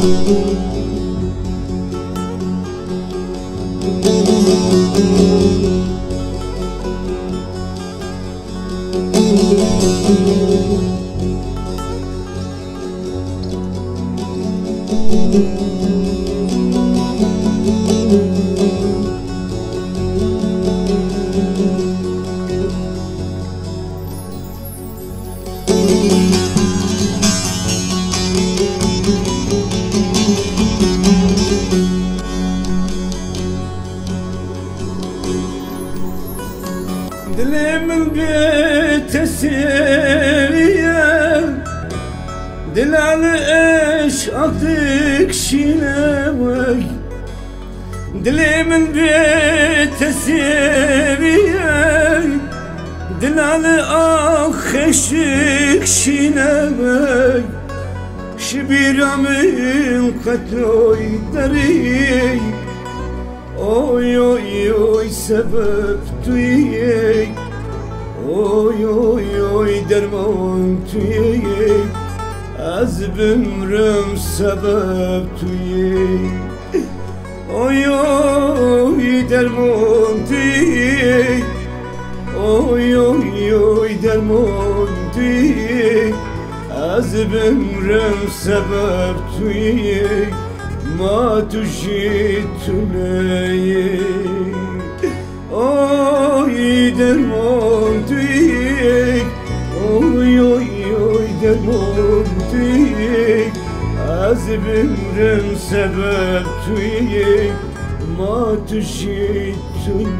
Música Dilimin bir tesiriye Dilalı eş attık şine vay. Dilimin bir tesiriye Dilalı ah eşik şine vay. Şibiramın katloy deri Oy oy oy sebep tuyey Oy oy oy derman tüye Az bümrüm sebep tüye Oy oy derman tüye Oy oy oy derman tüye Az bümrüm sebep tüye Ma tuşi tüleye Bimrim sebep tüyek Ma tüşitüney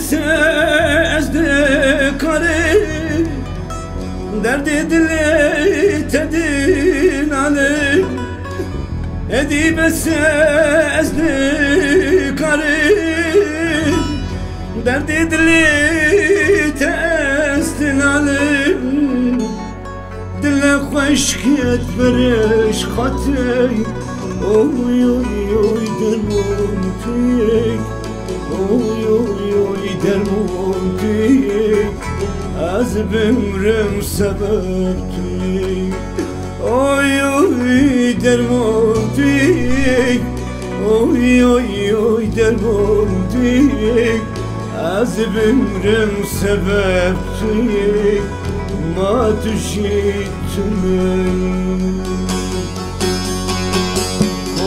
Edibese ezdi karı Derdi dili tedin alim Edibese ezdi karı Derdi dili testin alim Dile hoşket veriş katı Oy oy oy Az bümrüm sebep tüyek Oy oy derman tüyek Oy oy oy derman tüyek Az bümrüm sebep tüyek Ma tüşitüney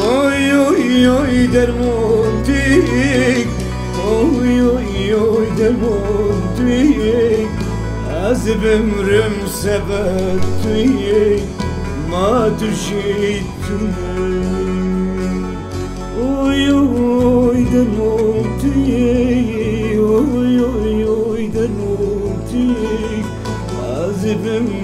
Oy oy oy derman tüyek Oy oy oy tüyek Az bümrüm sebep tüyek Ma tüşitüney Oy oy derman tüyek Oy oy oy derman tüyek Az bümrüm